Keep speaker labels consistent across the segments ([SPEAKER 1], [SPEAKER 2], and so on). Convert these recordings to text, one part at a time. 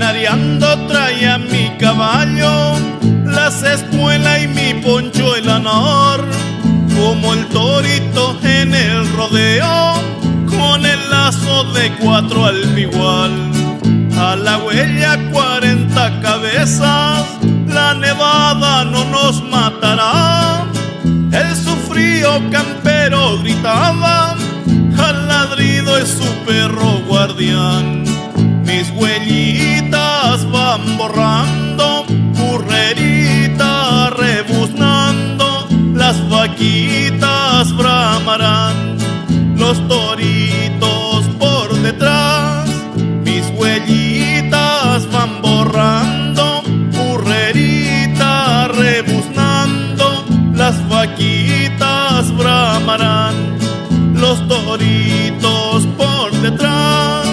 [SPEAKER 1] Traía mi caballo, las cestuela y mi poncho elanor, como el torito en el rodeo, con el lazo de cuatro albigual. A la huella cuarenta cabezas, la nevada no nos matará. El sufrío campero gritaba van borrando, currerita rebuznando, las vaquitas bramarán, los toritos por detrás, mis huellitas van borrando, currerita rebuznando, las vaquitas bramarán, los toritos por detrás.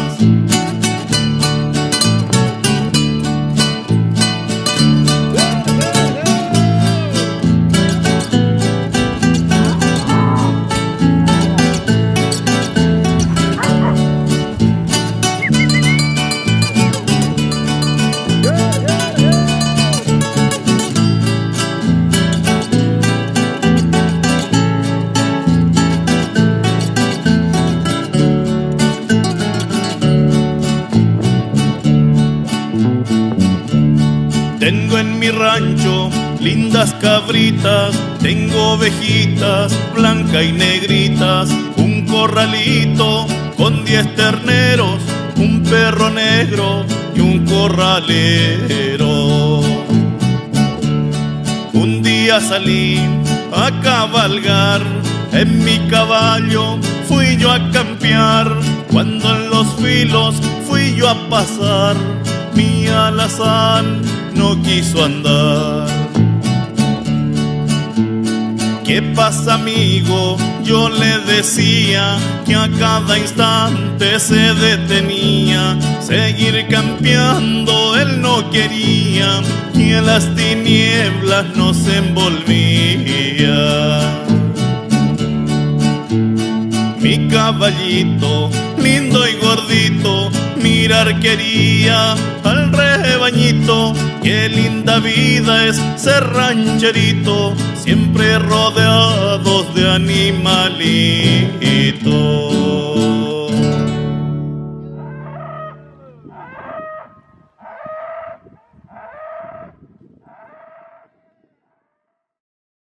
[SPEAKER 1] Tengo en mi rancho lindas cabritas, tengo ovejitas blancas y negritas, un corralito con diez terneros, un perro negro y un corralero. Un día salí a cabalgar, en mi caballo fui yo a campear, cuando en los filos fui yo a pasar, mi alazán no quiso andar. ¿Qué pasa amigo? Yo le decía que a cada instante se detenía, seguir campeando él no quería y en las tinieblas nos envolvía. Mi caballito, lindo y gordito, mirar quería al rebañito. Qué linda vida es ser rancherito, siempre rodeados de animalitos.